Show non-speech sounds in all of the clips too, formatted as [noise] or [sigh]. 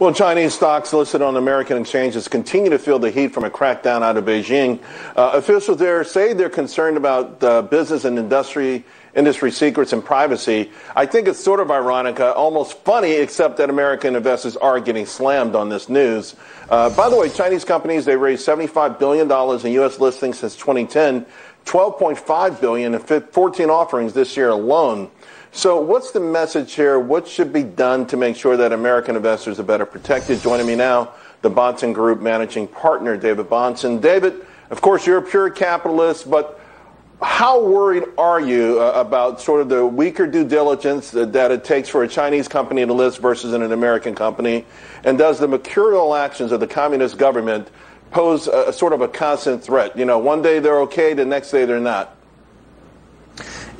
Well, Chinese stocks listed on American exchanges continue to feel the heat from a crackdown out of Beijing. Uh, officials there say they're concerned about uh, business and industry industry secrets and privacy. I think it's sort of ironic, uh, almost funny, except that American investors are getting slammed on this news. Uh, by the way, Chinese companies they raised 75 billion dollars in U.S. listings since 2010, 12.5 billion in 14 offerings this year alone. So, what's the message here? What should be done to make sure that American investors are better protected? Joining me now, the Bahnsen Group managing partner, David Bahnsen. David, of course, you're a pure capitalist, but how worried are you uh, about sort of the weaker due diligence that, it takes for a Chinese company to list versus an American company? And does the mercurial actions of the communist government pose a sort of a constant threat? You know, one day they're okay, the next day they're not.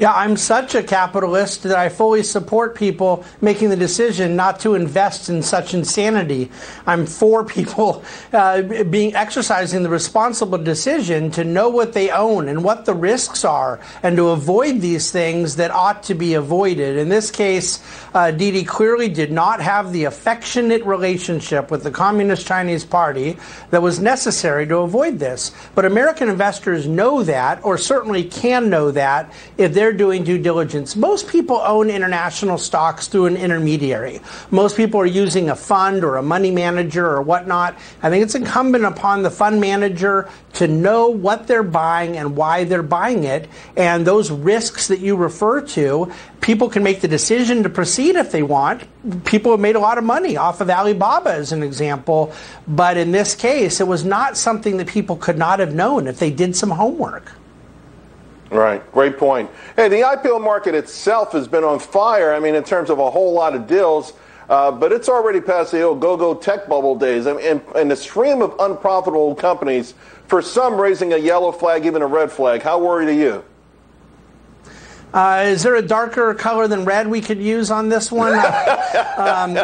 Yeah, I'm such a capitalist that I fully support people making the decision not to invest in such insanity. I'm for [laughs] people uh, being exercising the responsible decision to know what they own and what the risks are, and to avoid these things that ought to be avoided. In this case, uh, Didi clearly did not have the affectionate relationship with the Communist Chinese Party that was necessary to avoid this. But American investors know that, or certainly can know that, if they're they're doing due diligence. Most people own international stocks through an intermediary. Most people are using a fund or a money manager or whatnot. I think it's incumbent upon the fund manager to know what they're buying and why they're buying it. And those risks that you refer to, people can make the decision to proceed if they want. People have made a lot of money off of Alibaba as an example. But in this case, it was not something that people could not have known if they did some homework. Right, great point. Hey, the IPO market itself has been on fire. I mean, in terms of a whole lot of deals, uh, but it's already past the old go-go tech bubble days. I mean, and, and the stream of unprofitable companies, for some raising a yellow flag, even a red flag. How worried are you? Uh, is there a darker color than red we could use on this one? [laughs] um,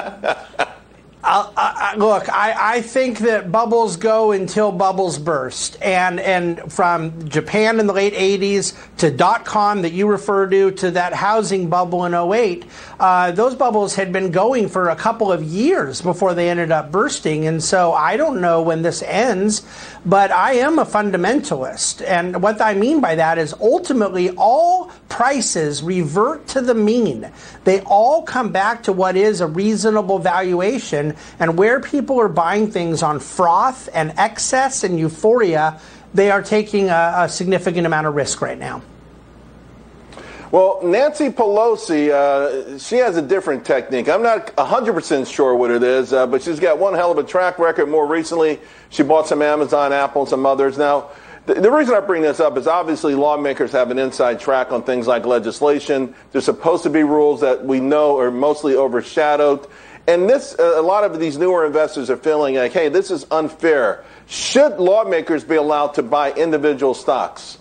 Look, I, I, think that bubbles go until bubbles burst. And, and from Japan in the late 80s to dot com that you refer to, to that housing bubble in 08, uh, those bubbles had been going for a couple of years before they ended up bursting. And so I don't know when this ends, but I am a fundamentalist. And what I mean by that is ultimately all prices revert to the mean. They all come back to what is a reasonable valuation and where people are buying things on froth and excess and euphoria, they are taking a, a significant amount of risk right now. Well, Nancy Pelosi, uh, she has a different technique. I'm not 100% sure what it is, uh, but she's got one hell of a track record. More recently, she bought some Amazon, Apple, and some others. Now, the, the reason I bring this up is obviously lawmakers have an inside track on things like legislation. There's supposed to be rules that we know are mostly overshadowed. And this, uh, a lot of these newer investors are feeling like, hey, this is unfair. Should lawmakers be allowed to buy individual stocks?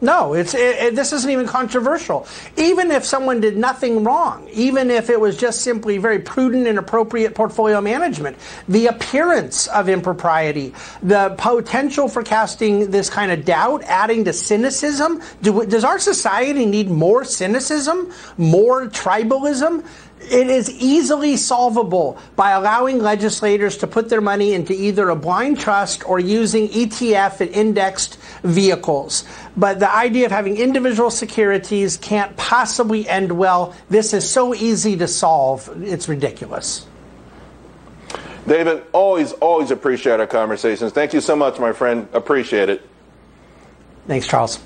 No, it's it, it, this isn't even controversial. Even if someone did nothing wrong, even if it was just simply very prudent and appropriate portfolio management, the appearance of impropriety, the potential for casting this kind of doubt, adding to cynicism. Do, does our society need more cynicism, more tribalism? It is easily solvable by allowing legislators to put their money into either a blind trust or using ETF and indexed vehicles. But the idea of having individual securities can't possibly end well. This is so easy to solve, it's ridiculous. David, always, always appreciate our conversations. Thank you so much, my friend. Appreciate it. Thanks, Charles.